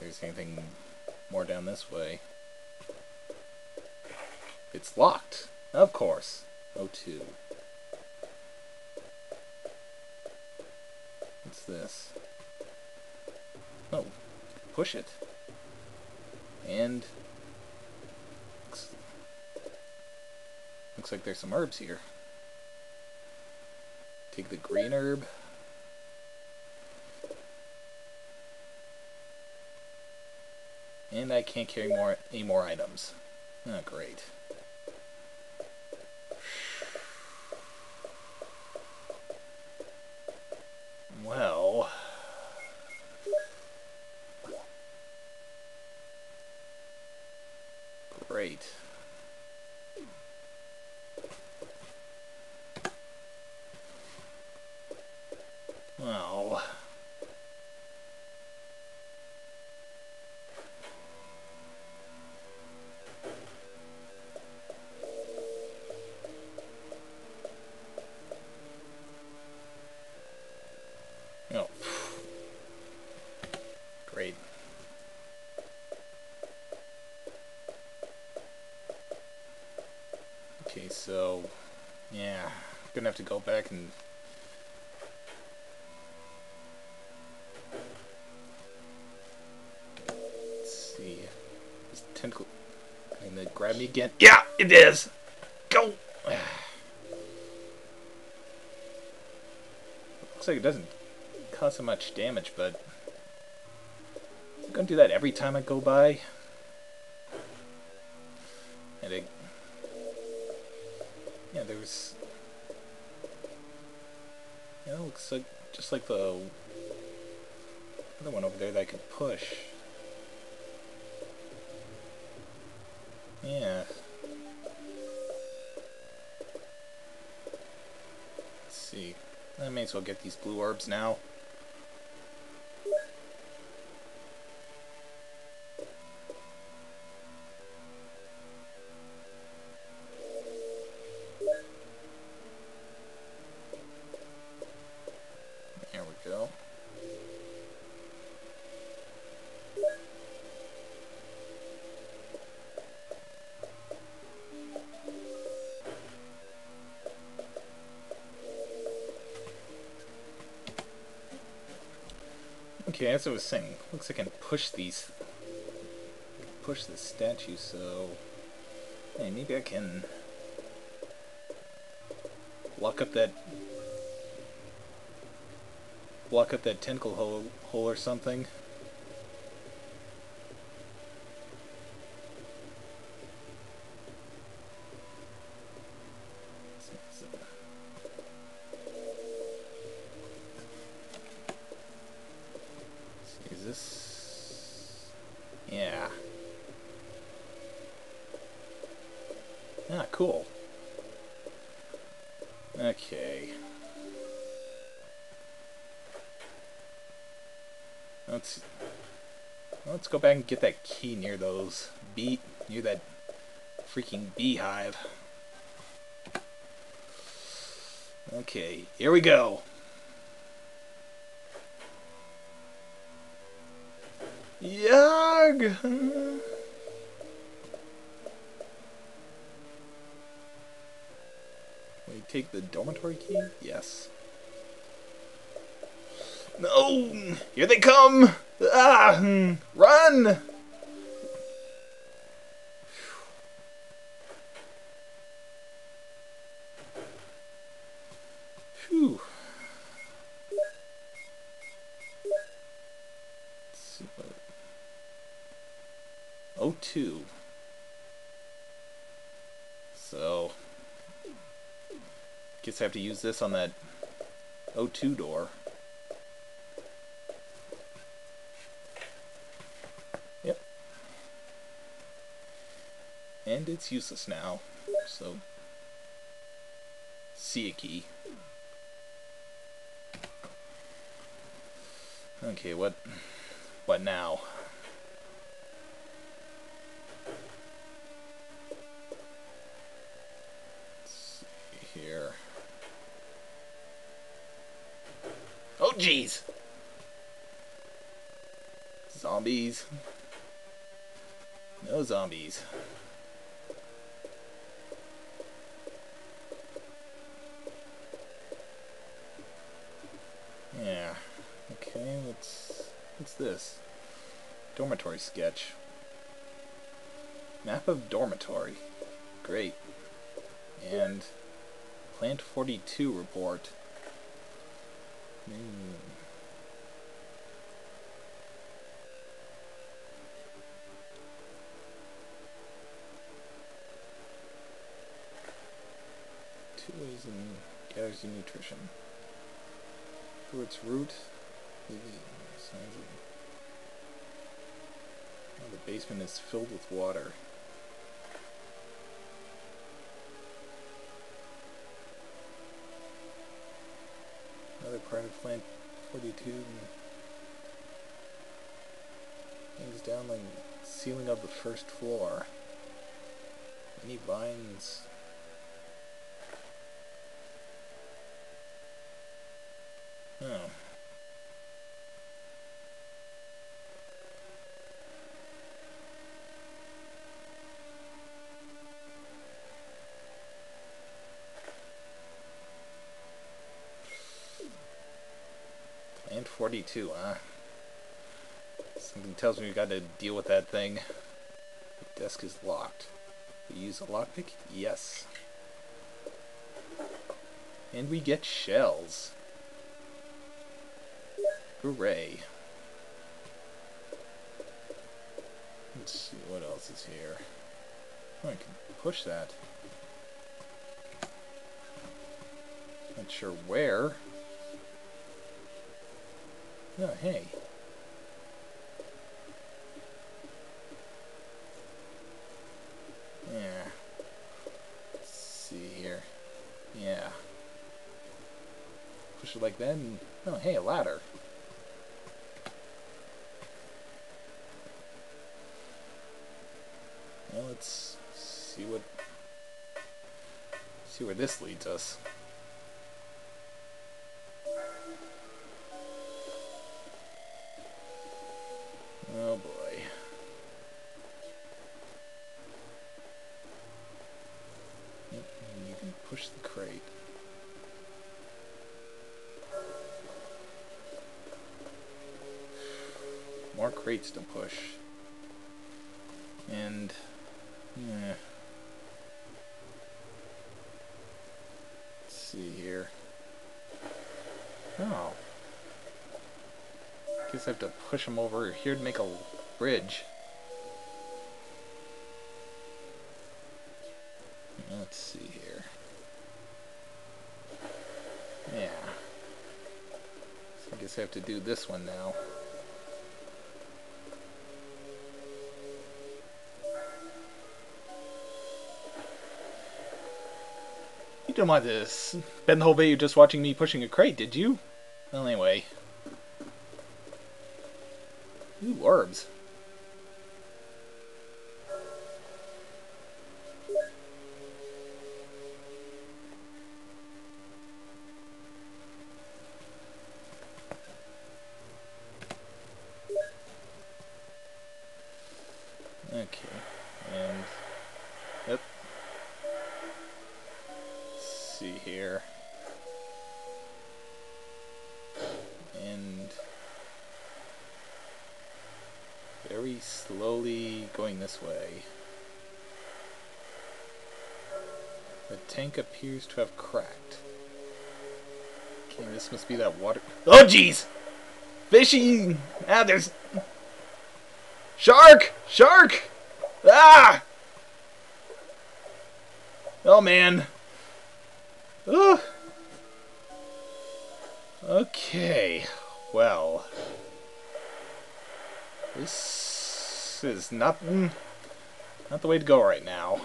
there's anything more down this way. It's locked. Of course. O2. What's this? Oh, push it. And looks, looks like there's some herbs here. Take the green herb. And I can't carry more any more items. Oh, great. Well... Great. Well... Oh. Great. Okay, so yeah, I'm gonna have to go back and see. Is tentacle gonna grab me again? Yeah, it is. Go. Looks like it doesn't cause so much damage, but I'm gonna do that every time I go by. And it, yeah, there's, yeah, it looks like just like the other one over there that I could push. Yeah. Let's see. I may as well get these blue orbs now. Okay, as I was saying, looks like I can push these, push the statue, so hey, maybe I can block up that, block up that tentacle hole, hole or something. Yeah. Ah, cool. Okay. Let's let's go back and get that key near those bee near that freaking beehive. Okay, here we go. Yag! We take the dormitory key? Yes. No! Here they come! Ah! hmm, Run! O2. So, guess I have to use this on that O2 door. Yep. And it's useless now, so see a key. Okay, what what now? Jeez. Zombies. No zombies. Yeah. Okay, what's what's this? Dormitory sketch. Map of dormitory. Great. And Plant 42 report. Two ways in you nutrition. Through its root, the basement is filled with water. Another part of plant 42 and things down like ceiling of the first floor. Any vines Oh. 42, huh? Something tells me we gotta deal with that thing. The desk is locked. We use a lockpick? Yes. And we get shells. Hooray. Let's see what else is here. Oh, I can push that. Not sure where. Oh, hey. Yeah. Let's see here. Yeah. Push it like that and... Oh, hey, a ladder. Well, let's see what... See where this leads us. Oh boy. Mm-hmm, you can push the crate. More crates to push. And yeah. Let's see here. Oh. I guess I have to push them over here to make a bridge. Let's see here. Yeah. So I guess I have to do this one now. You didn't want to spend the whole video just watching me pushing a crate, did you? Well, anyway. Ooh, orbs. Okay, and yep. See here. Very slowly going this way. The tank appears to have cracked. Okay, this must be that water. Oh, jeez! Fishy! Ah, there's. Shark! Shark! Ah! Oh, man. Ugh. Okay. Well. This is not, not the way to go right now.